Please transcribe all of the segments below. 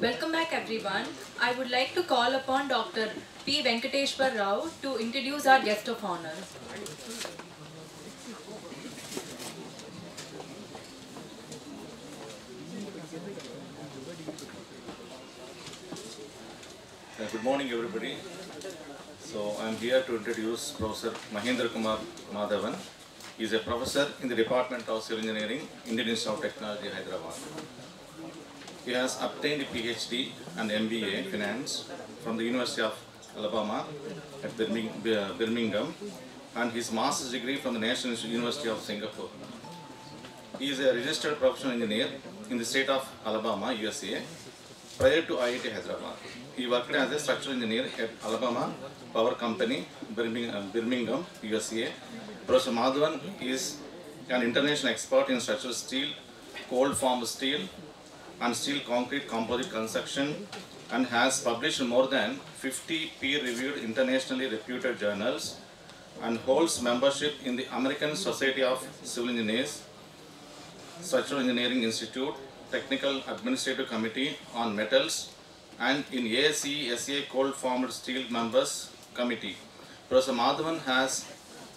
Welcome back everyone. I would like to call upon Dr. P. Venkateshwar Rao to introduce our guest of honor. Uh, Good morning, everybody. So I'm here to introduce Professor Mahendra Kumar Madhavan. He is a professor in the Department of Civil Engineering, Indian Institute of Technology, Hyderabad. He has obtained a PhD and MBA in Finance from the University of Alabama at Birmingham and his master's degree from the National University of Singapore. He is a registered professional engineer in the state of Alabama, USA. Prior to IIT Hyderabad, he worked as a structural engineer at Alabama Power Company, uh, Birmingham, Birmingham, USA. Professor Madhavan is an international expert in structural steel, cold formed steel, and steel concrete composite construction and has published more than 50 peer-reviewed internationally reputed journals and holds membership in the American Society of Civil Engineers, Structural Engineering Institute, Technical Administrative Committee on Metals, and in ASE SA Cold Formed Steel Members Committee. Professor Madhavan has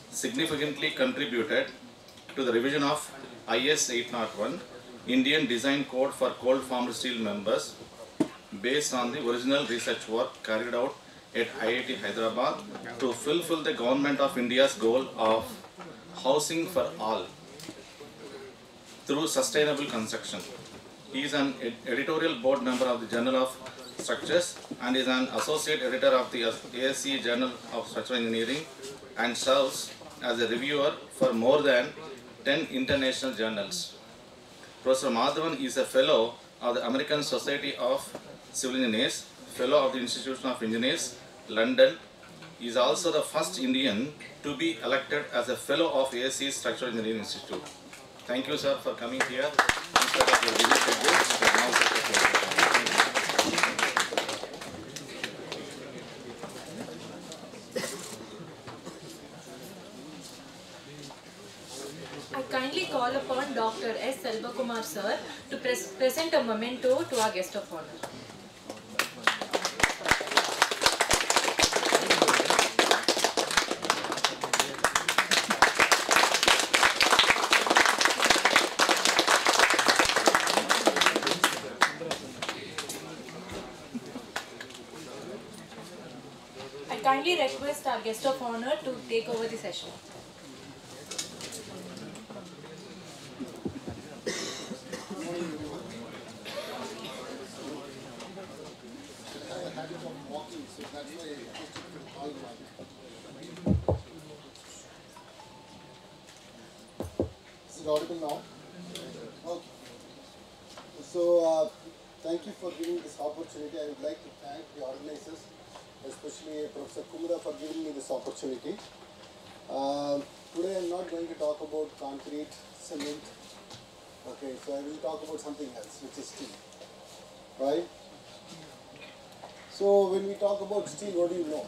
significantly contributed to the revision of IS 801, Indian Design Code for Cold Formed Steel Members, based on the original research work carried out at IIT Hyderabad to fulfill the Government of India's goal of housing for all through sustainable construction. He is an ed- editorial board member of the Journal of Structures and is an associate editor of the ASCE Journal of Structural Engineering and serves as a reviewer for more than 10 international journals. Professor Madhavan is a fellow of the American Society of Civil Engineers, fellow of the Institution of Engineers, London. He is also the first Indian to be elected as a fellow of ASCE Structural Engineering Institute. Thank you, sir, for coming here. In spite of your busy schedule, it is now such a pleasure. I kindly call upon Dr. S. Selvakumar sir to pres- present a memento to our guest of honor. I kindly request our guest of honor to take over the session. Is it audible now? Okay. So, uh, thank you for giving this opportunity. I would like to thank the organizers, especially Professor Kumara for giving me this opportunity. Um today I'm not going to talk about concrete, cement. Okay, so I will talk about something else, which is steel. Right? So, when we talk about steel, what do you know?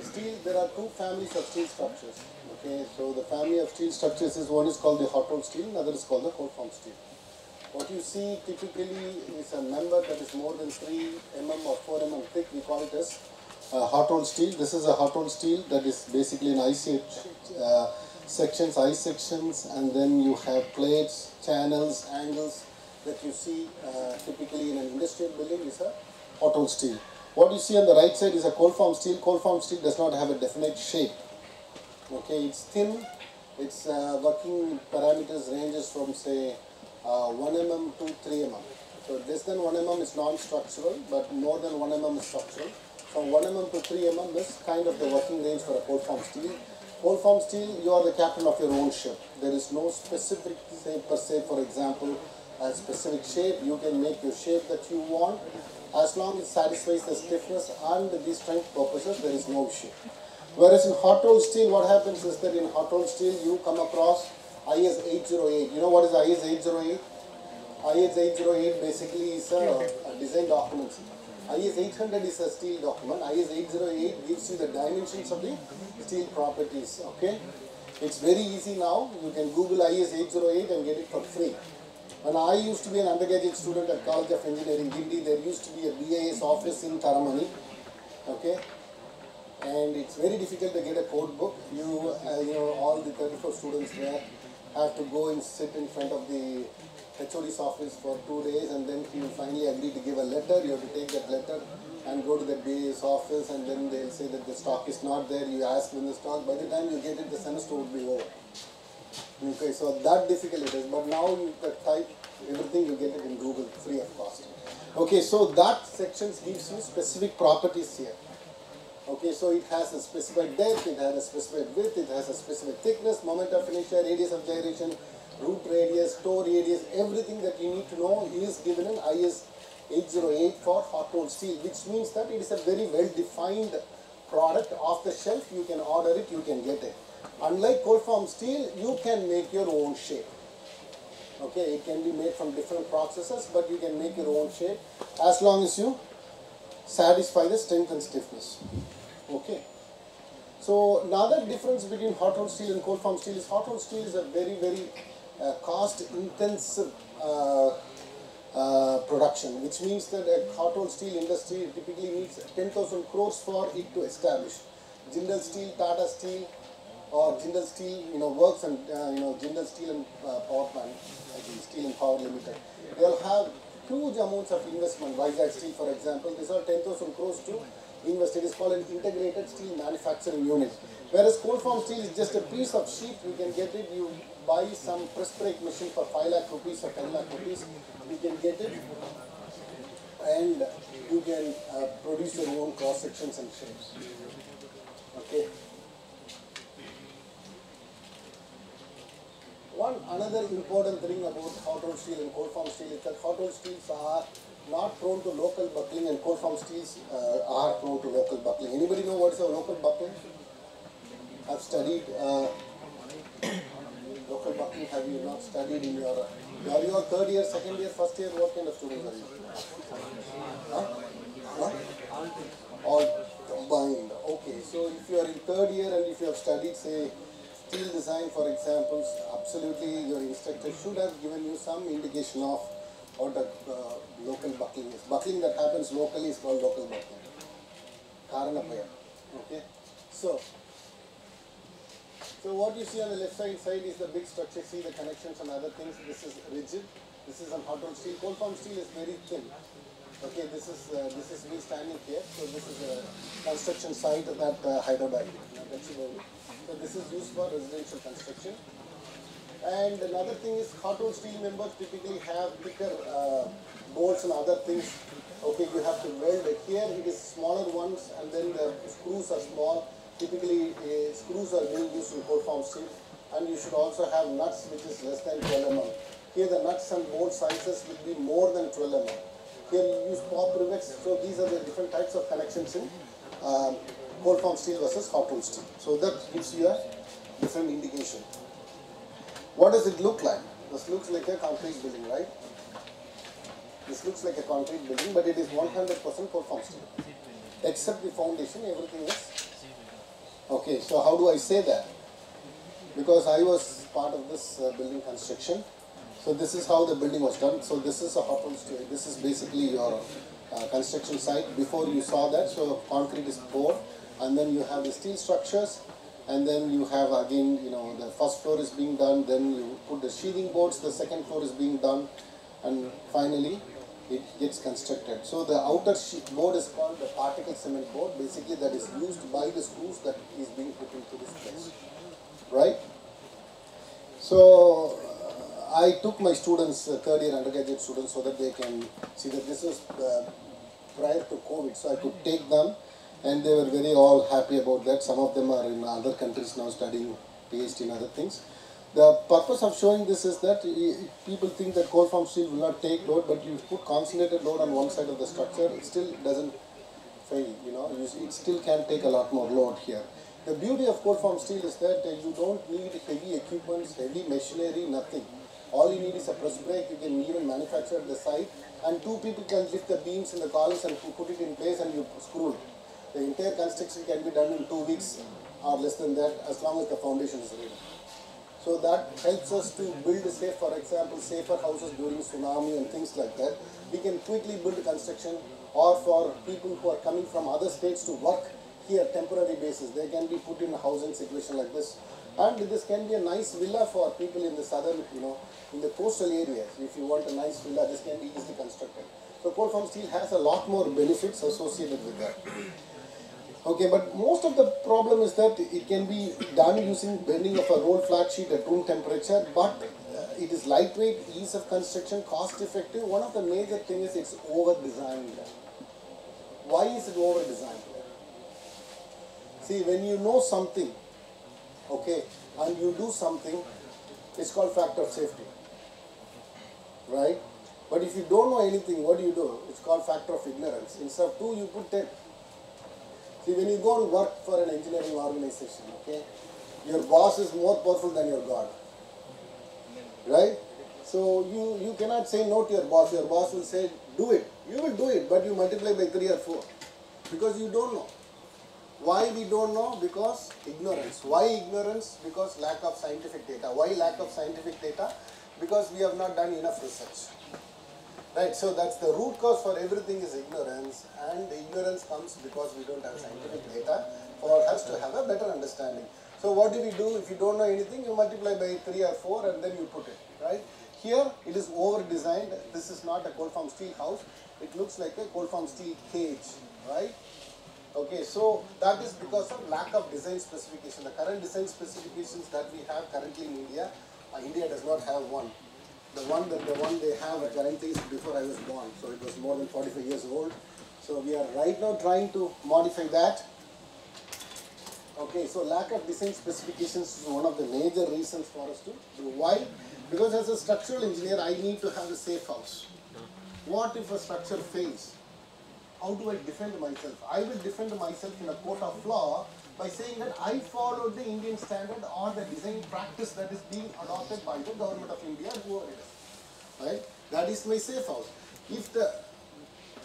Steel, there are two families of steel structures. Okay, so the family of steel structures is one is called the hot rolled steel, another is called the cold formed steel. What you see typically is a member that is more than 3 mm or 4 mm thick. We call it as uh, hot rolled steel. This is a hot rolled steel that is basically an ice uh, sections, ice sections, and then you have plates, channels, angles that you see uh, typically in an industrial building is a hot rolled steel. What you see on the right side is a cold formed steel. Cold formed steel does not have a definite shape. Okay, it's thin. Its uh, working parameters ranges from say uh, 1 mm to 3 mm. So less than 1 mm is non-structural, but more than 1 mm is structural. From 1 mm to 3 mm is kind of the working range for a cold form steel. Cold form steel, you are the captain of your own ship. There is no specific say per se, for example, a specific shape. You can make your shape that you want. As long as it satisfies the stiffness and the strength purposes, there is no issue. Whereas in hot rolled steel, what happens is that in hot rolled steel, you come across IS 808. You know what is IS 808? IS 808 basically is a, a design document. IS 800 is a steel document. IS 808 gives you the dimensions of the steel properties. Okay, it's very easy now. You can Google IS 808 and get it for free. When I used to be an undergraduate student at College of Engineering, Guindy, there used to be a BIS office in Taramani. Okay, and it's very difficult to get a code book. You, uh, you know, all the 34 students there have to go and sit in front of the HOD's office for two days, and then he finally agree to give a letter. You have to take that letter and go to the BA's office, and then they'll say that the stock is not there. You ask when the stock. By the time you get it, the semester would be over. Okay, so that difficult it is. But now you can type everything, you get it in Google free of cost. Okay, so that section gives you specific properties here. Okay, so it has a specified depth, it has a specified width, it has a specific thickness, moment of inertia, radius of gyration, root radius, toe radius, everything that you need to know is given in IS 808 for hot rolled steel, which means that it is a very well defined product off the shelf. You can order it, you can get it. Unlike cold form steel, you can make your own shape. Okay, it can be made from different processes, but you can make your own shape as long as you satisfy the strength and stiffness. Okay. So another difference between hot rolled steel and cold form steel is hot rolled steel is a very very uh, cost intensive uh, uh, production, which means that a hot rolled steel industry typically needs 10,000 crores for it to establish. Jindal Steel, Tata Steel, or Jindal Steel, you know, works and uh, you know Jindal Steel and uh, Power Plant, Steel and Power Limited. They'll have huge amounts of investment. Vizag Steel, for example, these are 10,000 crores to invest. It is called an integrated steel manufacturing unit. Whereas cold form steel is just a piece of sheet. You can get it. You buy some press brake machine for 5 lakh rupees or 10 lakh rupees. You can get it and you can uh, produce your own cross sections and shapes. Okay. One another important thing about hot rolled steel and cold form steel is that hot rolled steels are not prone to local buckling and cold form steels uh, are prone to local buckling. Anybody know what is a local buckling? I've studied uh, local buckling. Have you not studied in your? Are you third year, second year, first year? What kind of students are you? Huh? Huh? All combined. Okay, so if you are in third year and if you have studied, say, steel design, for example, absolutely your instructor should have given you some indication of what the uh, local buckling is. Buckling that happens locally is called local buckling. Okay, so. So what you see on the left side side is the big structure. See the connections and other things. This is rigid. This is on hot rolled steel. Cold form steel is very thin. Okay, this is uh, this is me standing here. So this is a construction site that uh, Hyderabad. Gachibowli. So this is used for residential construction. And another thing is hot rolled steel members typically have thicker uh, bolts and other things. Okay, you have to weld it. Here it is smaller ones and then the screws are small. Typically uh, screws are being used in cold form steel and you should also have nuts which is less than 12 mm. Here the nuts and bolt sizes will be more than 12 mm. Here you use pop rivets. So these are the different types of connections in um, cold form steel versus hot rolled steel. So that gives you a different indication. What does it look like? This looks like a concrete building, right? This looks like a concrete building, but it is 100% cold form steel. Except the foundation, everything is. Okay, so how do I say that? Because I was part of this uh, building construction. So this is how the building was done. So this is a hot rolled steel. This is basically your uh, construction site. Before you saw that, so concrete is poured, and then you have the steel structures, and then you have again, you know, the first floor is being done. Then you put the sheathing boards. The second floor is being done, and finally it gets constructed. So the outer sheet board is called the particle cement board. Basically, that is used by the screws that is being put into this place, right? So uh, I took my students, uh, third year undergraduate students, so that they can see that this is uh, prior to COVID. So I could take them, and they were very all happy about that. Some of them are in other countries now studying PhD and other things. The purpose of showing this is that people think that cold form steel will not take load, but you put concentrated load on one side of the structure, it still doesn't fail. You know, it still can take a lot more load here. The beauty of cold form steel is that uh, you don't need heavy equipments, heavy machinery, nothing. All you need is a press brake. You can even manufacture at the site, and two people can lift the beams in the columns and put it in place, and you screw it. The entire construction can be done in two weeks or less than that, as long as the foundation is ready. So that helps us to build, say, for example, safer houses during tsunami and things like that. We can quickly build construction or for people who are coming from other states to work here temporary basis. They can be put in a housing situation like this. And this can be a nice villa for people in the southern, you know, in the coastal areas. If you want a nice villa, this can be easily constructed. So cold form steel has a lot more benefits associated with that. Okay, but most of the problem is that it can be done using bending of a roll flat sheet at room temperature, but uh, it is lightweight, ease of construction, cost effective. One of the major things is it's over designed. Why is it over designed? See, when you know something, okay, and you do something, it's called factor of safety, right? But if you don't know anything, what do you do? It's called factor of ignorance. Instead of two, you put ten. See, when you go and work for an engineering organization, okay, your boss is more powerful than your God, right? So you, you cannot say no to your boss. Your boss will say, do it. You will do it, but you multiply by three or four because you don't know. Why we don't know? Because ignorance. Why ignorance? Because lack of scientific data. Why lack of scientific data? Because we have not done enough research. Right, so that's the root cause for everything is ignorance, and the ignorance comes because we don't have scientific data for us to have a better understanding. So what do we do? If you don't know anything, you multiply by 3 or 4 and then you put it, right? Here it is over designed. This is not a cold form steel house. It looks like a cold form steel cage, right? Okay, so that is because of lack of design specification. The current design specifications that we have currently in India, uh, India does not have one. The one that the one they have currently is before I was born, so it was more than 45 years old. So we are right now trying to modify that. Okay, so lack of design specifications is one of the major reasons for us to do. Why? Because as a structural engineer, I need to have a safe house. What if a structure fails? How do I defend myself? I will defend myself in a court of law by saying that I followed the Indian standard or the design practice that is being adopted by the government of India, whoever it is. Right? That is my safe house. If the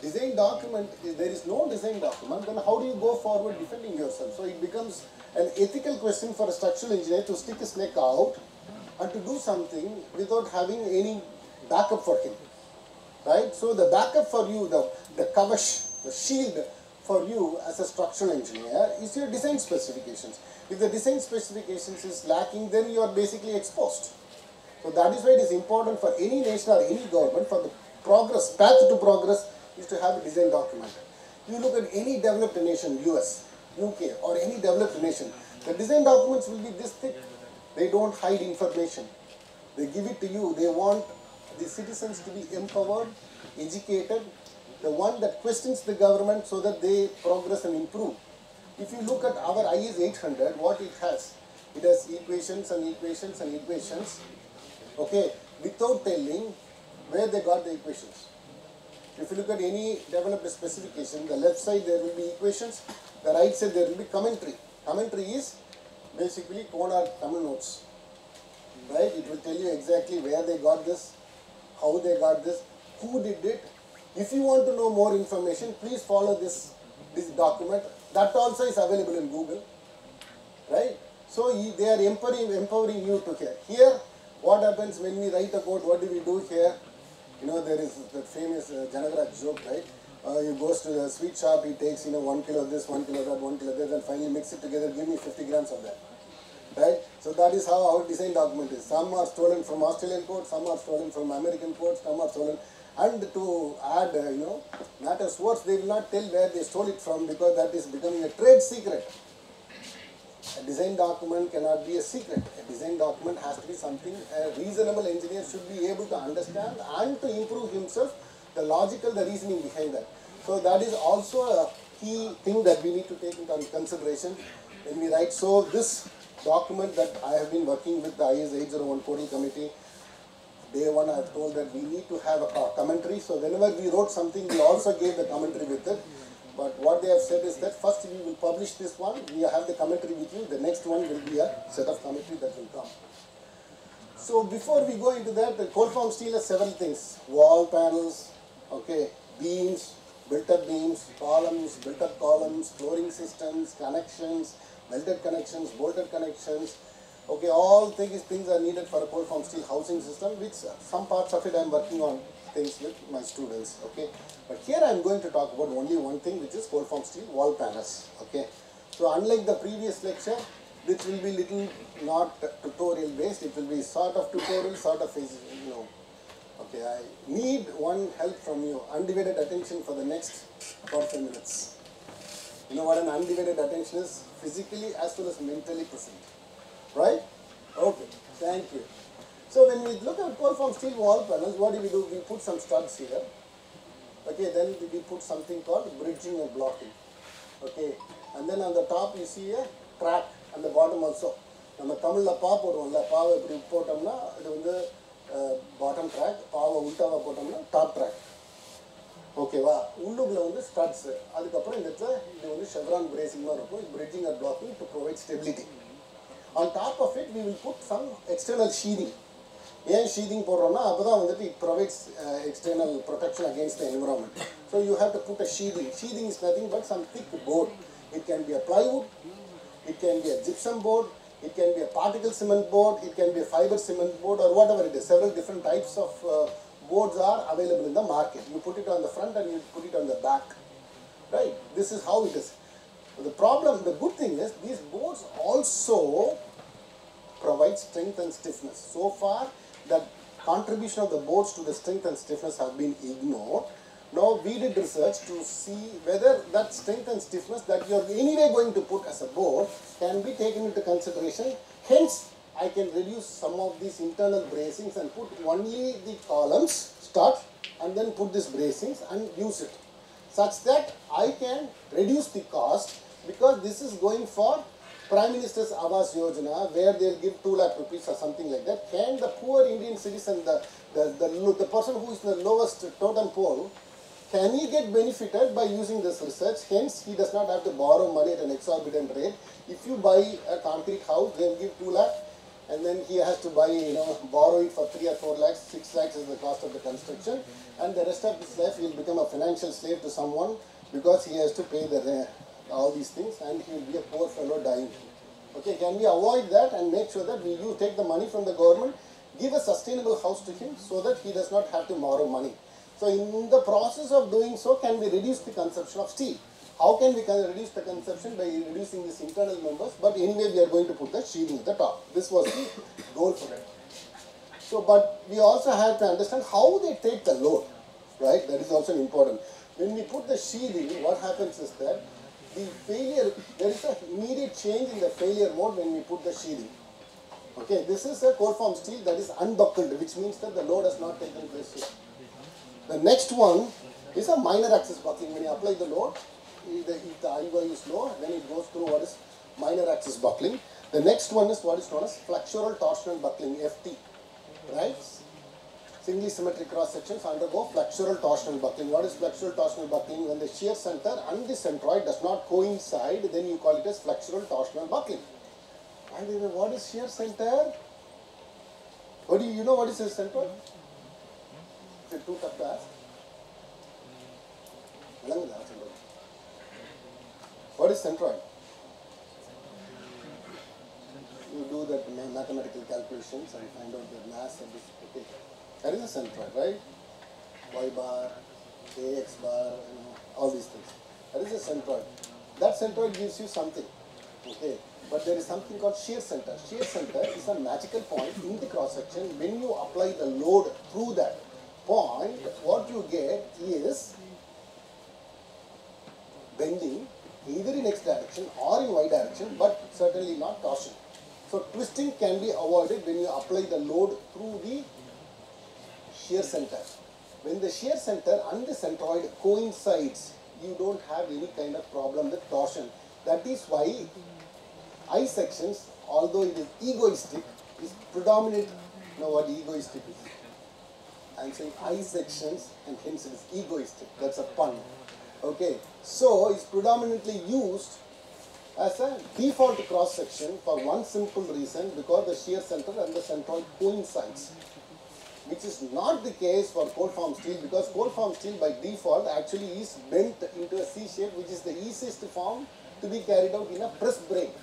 design document, if there is no design document, then how do you go forward defending yourself? So it becomes an ethical question for a structural engineer to stick his neck out and to do something without having any backup for him. Right? So the backup for you, the, the kavash, the shield for you as a structural engineer is your design specifications. If the design specifications is lacking, then you are basically exposed. So that is why it is important for any nation or any government for the progress, path to progress is to have a design document. You look at any developed nation, US, UK or any developed nation, the design documents will be this thick. They don't hide information. They give it to you. They want the citizens to be empowered, educated, the one that questions the government so that they progress and improve. If you look at our IS 800, what it has, it has equations and equations and equations, okay, without telling where they got the equations. If you look at any developed specification, the left side there will be equations, the right side there will be commentary. Commentary is basically Konar Tamil notes, right? It will tell you exactly where they got this, how they got this, who did it. If you want to know more information, please follow this, this document. That also is available in Google, right? So they are empowering, empowering you to here. Here, what happens when we write a code, what do we do here? You know, there is that famous uh, joke, right? Uh, he goes to the sweet shop, he takes, you know, one kilo of this, one kilo of that, one kilo of that, and finally mix it together, give me 50 grams of that. Right? So that is how our design document is. Some are stolen from Australian courts, some are stolen from American courts, some are stolen. And to add, uh, you know, matters worse, they will not tell where they stole it from because that is becoming a trade secret. A design document cannot be a secret. A design document has to be something a reasonable engineer should be able to understand and to improve himself, the logical, the reasoning behind that. So that is also a key thing that we need to take into consideration when we write. So this document that I have been working with the IS 801 coding committee, day one I have told that we need to have a commentary. So whenever we wrote something, we also gave the commentary with it. But what they have said is that first we will publish this one, we have the commentary with you, the next one will be a set of commentary that will come. So before we go into that, the cold form steel has several things. Wall panels, okay, beams, built-up beams, columns, built-up columns, flooring systems, connections, welded connections, bolted connections, Okay, all things, things are needed for a cold form steel housing system, which some parts of it I'm working on things with my students, okay. But here I'm going to talk about only one thing, which is cold form steel wall panels, okay. So unlike the previous lecture, this will be little not tutorial based, it will be sort of tutorial, sort of, you know, okay, I need one help from you, undivided attention for the next 45 minutes. You know what an undivided attention is? Physically as well as mentally present. Right? Okay, thank you. So when we look at cold form steel wall panels, what do we do? We put some studs here. Okay, then we put something called bridging and blocking. Okay, and then on the top you see a crack, and the bottom also. நம்ம தமிழில் பா போடுவோம்ல பாவை இப்படி போட்டோம்னா அது வந்து bottom track பாவை உல்ட்டாவை போட்டோம்னா டாப் ட்ராக் ஓகேவா உள்ளுக்குள்ள வந்து ஸ்டட்ஸு அதுக்கப்புறம் இந்த இடத்துல இது வந்து ஷெவ்ரான் பிரேசிங் மாதிரி இருக்கும் bridging and blocking to provide stability on top of it we will put some external sheathing ஏன் ஷீதிங் போடுறோம்னா அப்போ தான் வந்துட்டு it provides external protection against the environment so you have to put a sheathing sheathing is nothing but some thick board it can be a plywood it can be a gypsum board, it can be a particle cement board, it can be a fiber cement board or whatever it is. Several different types of uh, boards are available in the market. You put it on the front and you put it on the back. Right? This is how it is. The problem, the good thing is these boards also provide strength and stiffness. So far, the contribution of the boards to the strength and stiffness have been ignored. Now we did research to see whether that strength and stiffness that you are anyway going to put as a board can be taken into consideration. Hence, I can reduce some of these internal bracings and put only the columns, start, and then put these bracings and use it. Such that I can reduce the cost because this is going for Prime Minister's Awas Yojana where they'll give 2 lakh rupees or something like that. Can the poor Indian citizen, the, the, the, the person who is the lowest totem pole, can he get benefited by using this research? Hence, he does not have to borrow money at an exorbitant rate. If you buy a concrete house, they'll give 2 lakh and then he has to buy, you know, borrow it for 3 or 4 lakhs, 6 lakhs is the cost of the construction and the rest of his life he will become a financial slave to someone because he has to pay the rent all these things and he will be a poor fellow dying. Okay, can we avoid that and make sure that we you take the money from the government, give a sustainable house to him so that he does not have to borrow money. So in the process of doing so, can we reduce the consumption of steel? How can we can reduce the consumption by reducing these internal members? But anyway, we are going to put the sheathing at the top. This was the goal for it. So, but we also have to understand how they take the load, right? That is also important. When we put the sheathing, what happens is that the failure, there is an immediate change in the failure mode when we put the sheathing. Okay, this is a cold form steel that is unbuckled, which means that the load has not taken place here. The next one is a minor axis buckling. When you apply the load, if the, if the I value is low, then it goes through what is minor axis buckling. The next one is what is known as flexural torsional buckling, FT, right? singly symmetric cross sections undergo flexural torsional buckling. What is flexural torsional buckling? When the shear center and the centroid does not coincide, then you call it as flexural torsional buckling. And what is shear center? What do you, you know what is shear center? Is it too tough to ask? What is centroid? You do that mathematical calculations and find out the mass of this. That is a centroid, right? Y bar, AX bar, all these things. That is a centroid. That centroid gives you something. Okay. But there is something called shear center. Shear center is a magical point in the cross section. When you apply the load through that point, what you get is bending either in x direction or in y direction, but certainly not torsion. So twisting can be avoided when you apply the load through the shear center. When the shear center and the centroid coincides, you don't have any kind of problem with torsion. That is why I sections, although it is egoistic, is predominant. You know what egoistic is? I'm saying I sections and hence it is egoistic. That's a pun. Okay, so it's predominantly used as a default cross section for one simple reason because the shear center and the centroid coincides which is not the case for cold form steel because cold form steel by default actually is bent into a C shape which is the easiest form to be carried out in a press brake.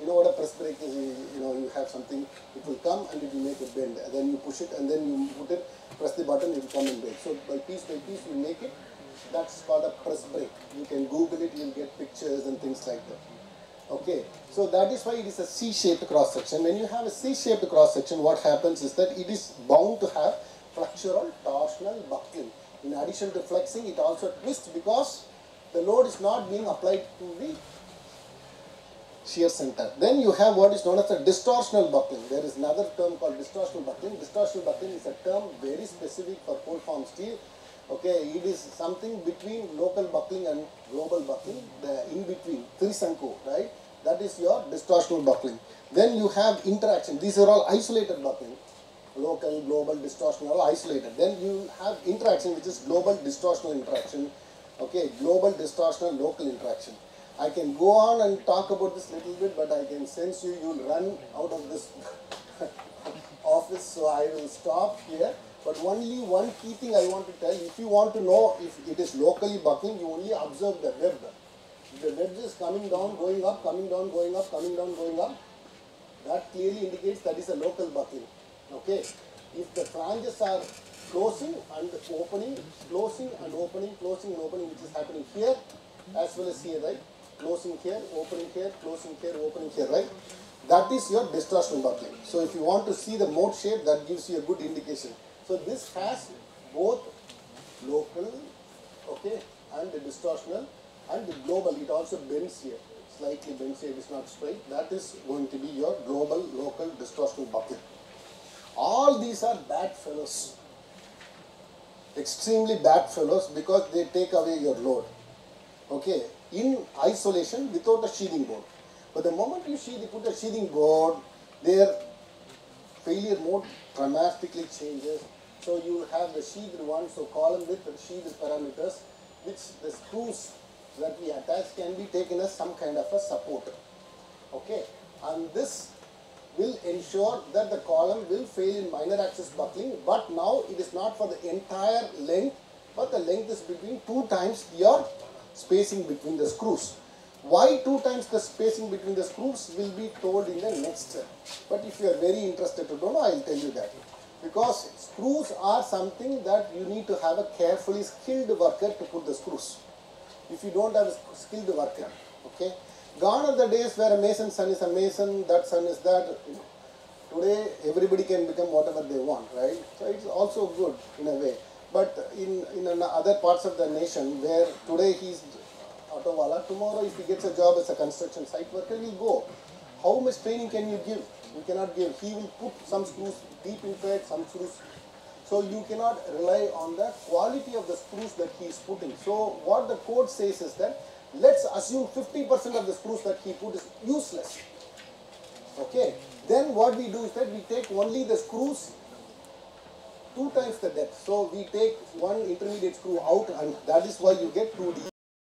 You know what a press brake is? You, know, you have something, it will come and it will make a bend. And then you push it and then you put it, press the button, it will come and bend. So by piece by piece, you make it. That's called a press brake. You can Google it, you'll get pictures and things like that. Okay, so that is why it is a C-shaped cross section. When you have a C-shaped cross section, what happens is that it is bound to have flexural torsional buckling. In addition to flexing, it also twists because the load is not being applied to the shear center. Then you have what is known as a distortional buckling. There is another term called distortional buckling. Distortional buckling is a term very specific for cold form steel. Okay, it is something between local buckling and global buckling, the in between, Trishanku, right? That is your distortional buckling. Then you have interaction. These are all isolated buckling. Local, global, distortional, isolated. Then you have interaction, which is global distortional interaction. Okay, global distortional local interaction. I can go on and talk about this little bit, but I can sense you, you'll run out of this office, so I will stop here. But only one key thing I want to tell, if you want to know if it is locally buckling, you only observe the web. The web is coming down, going up, coming down, going up, coming down, going up, that clearly indicates that is a local buckling. Okay. If the flanges are closing and opening, closing and opening, closing and opening, which is happening here as well as here, right? Closing here, opening here, closing here, opening here, right? That is your distortional buckling. So if you want to see the mode shape, that gives you a good indication. So this has both local, okay, and the distortional and the global. It also bends here, slightly bends here. It is not straight. That is going to be your global, local, distortional buckling. All these are bad fellows, extremely bad fellows because they take away your load. Okay, in isolation without a sheathing board. But the moment you sheath, put a sheathing board, their failure mode dramatically changes. So you have the sheathed one, so column with sheathed parameters, which the screws that we attach can be taken as some kind of a support. Okay, and this will ensure that the column will fail in minor axis buckling, but now it is not for the entire length, but the length is between two times your spacing between the screws. Why two times the spacing between the screws will be told in the next. But if you are very interested to know, I will tell you that. Because screws are something that you need to have a carefully skilled worker to put the screws. If you don't have a skilled worker, okay. Gone are the days where a mason son is a mason, that son is that. Today everybody can become whatever they want, right? So it's also good in a way. But in, in other parts of the nation where today he's auto tomorrow if he gets a job as a construction site worker, he'll go. How much training can you give? You cannot give. He will put some screws deep inside, some screws. So you cannot rely on the quality of the screws that he is putting. So what the code says is that let's assume 50% of the screws that he put is useless. Okay. Then what we do is that we take only the screws two times the depth. So we take one intermediate screw out and that is why you get 2D.